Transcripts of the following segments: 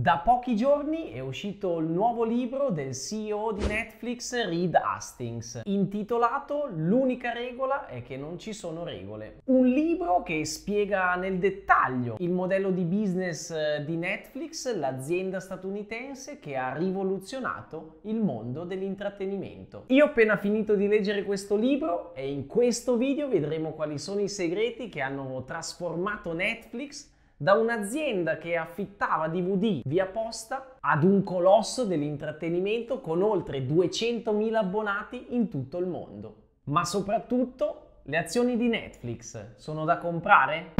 Da pochi giorni è uscito il nuovo libro del CEO di Netflix, Reed Hastings, intitolato L'unica regola è che non ci sono regole. Un libro che spiega nel dettaglio il modello di business eh, di Netflix, l'azienda statunitense che ha rivoluzionato il mondo dell'intrattenimento. Io ho appena finito di leggere questo libro e in questo video vedremo quali sono i segreti che hanno trasformato Netflix da un'azienda che affittava DVD via posta ad un colosso dell'intrattenimento con oltre 200.000 abbonati in tutto il mondo. Ma soprattutto, le azioni di Netflix sono da comprare?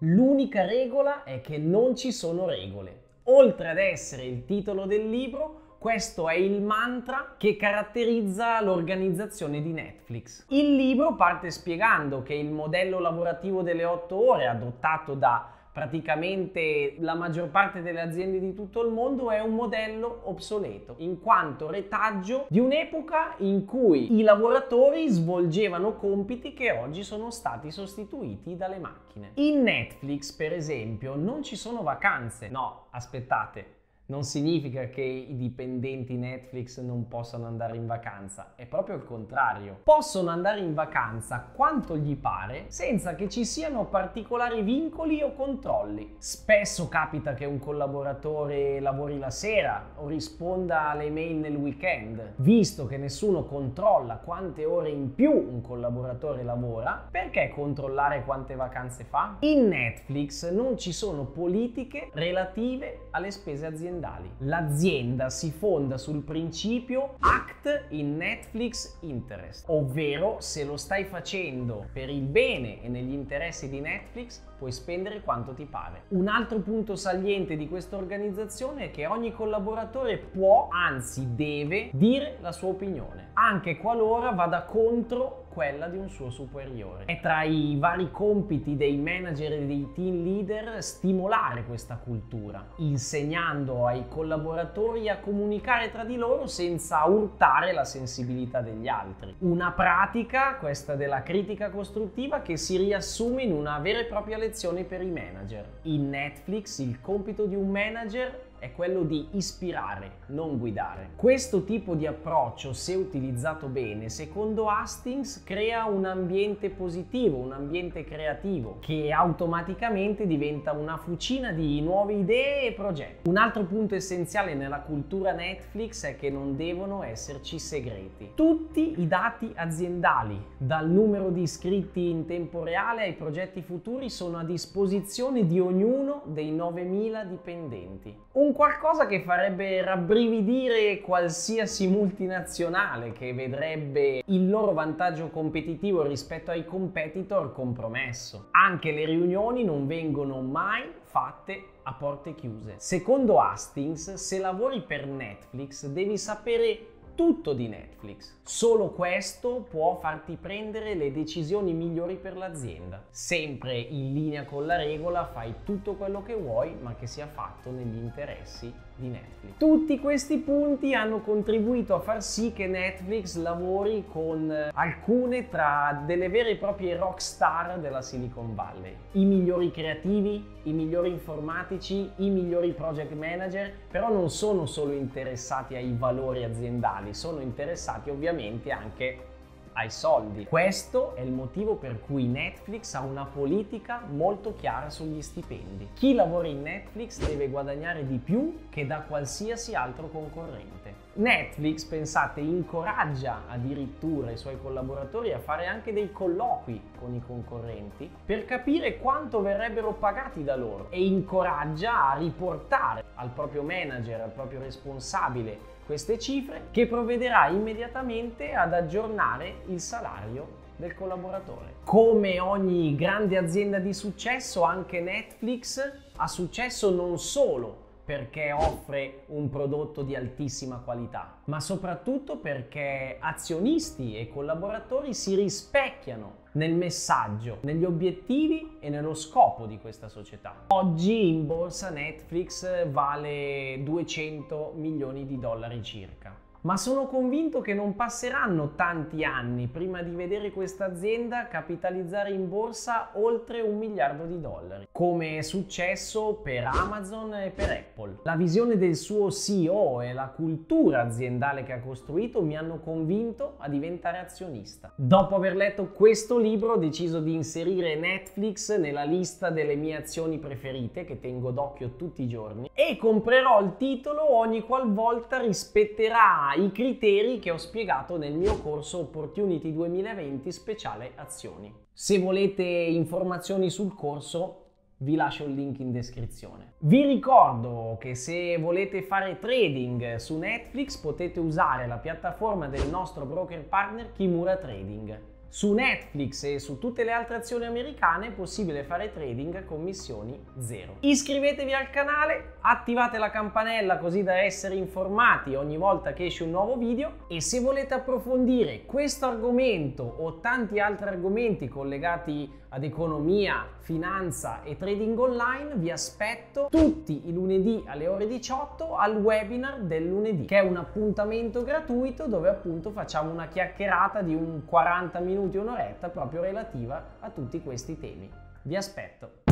L'unica regola è che non ci sono regole. Oltre ad essere il titolo del libro, questo è il mantra che caratterizza l'organizzazione di Netflix. Il libro parte spiegando che il modello lavorativo delle 8 ore adottato da praticamente la maggior parte delle aziende di tutto il mondo è un modello obsoleto, in quanto retaggio di un'epoca in cui i lavoratori svolgevano compiti che oggi sono stati sostituiti dalle macchine. In Netflix, per esempio, non ci sono vacanze. No, aspettate, non significa che i dipendenti Netflix non possano andare in vacanza, è proprio il contrario. Possono andare in vacanza quanto gli pare senza che ci siano particolari vincoli o controlli. Spesso capita che un collaboratore lavori la sera o risponda alle mail nel weekend, visto che nessuno controlla quante ore in più un collaboratore lavora, perché controllare quante vacanze fa? In Netflix non ci sono politiche relative alle spese aziendali aziendali. L'azienda si fonda sul principio Act in Netflix Interest, ovvero se lo stai facendo per il bene e negli interessi di Netflix, puoi spendere quanto ti pare. Un altro punto saliente di questa organizzazione è che ogni collaboratore può, anzi deve, dire la sua opinione, anche qualora vada contro quella di un suo superiore. È tra i vari compiti dei manager e dei team leader stimolare questa cultura, insegnando ai collaboratori a comunicare tra di loro senza urtare la sensibilità degli altri. Una pratica, questa della critica costruttiva, che si riassume in una vera e propria lezione per i manager. In Netflix il compito di un manager è quello di ispirare, non guidare. Questo tipo di approccio, se utilizzato bene, secondo Hastings, crea un ambiente positivo, un ambiente creativo, che automaticamente diventa una fucina di nuove idee e progetti. Un altro punto essenziale nella cultura Netflix è che non devono esserci segreti. Tutti i dati aziendali, dal numero di iscritti in tempo reale ai progetti futuri, sono a disposizione di ognuno dei 9.000 dipendenti. Un qualcosa che farebbe rabbrividire qualsiasi multinazionale che vedrebbe il loro vantaggio competitivo rispetto ai competitor compromesso. Anche le riunioni non vengono mai fatte a porte chiuse. Secondo Hastings, se lavori per Netflix devi sapere tutto di Netflix. Solo questo può farti prendere le decisioni migliori per l'azienda. Sempre in linea con la regola, fai tutto quello che vuoi, ma che sia fatto negli interessi di Netflix. Tutti questi punti hanno contribuito a far sì che Netflix lavori con eh, alcune tra delle vere e proprie rock star della Silicon Valley. I migliori creativi, i migliori informatici, i migliori project manager, però non sono solo interessati ai valori aziendali, sono interessati ovviamente anche ai soldi. Questo è il motivo per cui Netflix ha una politica molto chiara sugli stipendi. Chi lavora in Netflix deve guadagnare di più che da qualsiasi altro concorrente. Netflix, pensate, incoraggia addirittura i suoi collaboratori a fare anche dei colloqui con i concorrenti per capire quanto verrebbero pagati da loro e incoraggia a riportare al proprio manager, al proprio responsabile queste cifre che provvederà immediatamente ad aggiornare il salario del collaboratore. Come ogni grande azienda di successo, anche Netflix ha successo non solo perché offre un prodotto di altissima qualità, ma soprattutto perché azionisti e collaboratori si rispecchiano nel messaggio, negli obiettivi e nello scopo di questa società. Oggi in borsa Netflix vale 200 milioni di dollari circa ma sono convinto che non passeranno tanti anni prima di vedere questa azienda capitalizzare in borsa oltre un miliardo di dollari, come è successo per Amazon e per Apple. La visione del suo CEO e la cultura aziendale che ha costruito mi hanno convinto a diventare azionista. Dopo aver letto questo libro ho deciso di inserire Netflix nella lista delle mie azioni preferite che tengo d'occhio tutti i giorni e comprerò il titolo ogni qualvolta rispetterà i criteri che ho spiegato nel mio corso Opportunity 2020 speciale azioni. Se volete informazioni sul corso vi lascio il link in descrizione. Vi ricordo che se volete fare trading su Netflix potete usare la piattaforma del nostro broker partner Kimura Trading. Su Netflix e su tutte le altre azioni americane è possibile fare trading a commissioni zero. Iscrivetevi al canale, attivate la campanella così da essere informati ogni volta che esce un nuovo video e se volete approfondire questo argomento o tanti altri argomenti collegati ad economia, finanza e trading online vi aspetto tutti i lunedì alle ore 18 al webinar del lunedì che è un appuntamento gratuito dove appunto facciamo una chiacchierata di un 40 minuti minuti, un'oretta proprio relativa a tutti questi temi. Vi aspetto.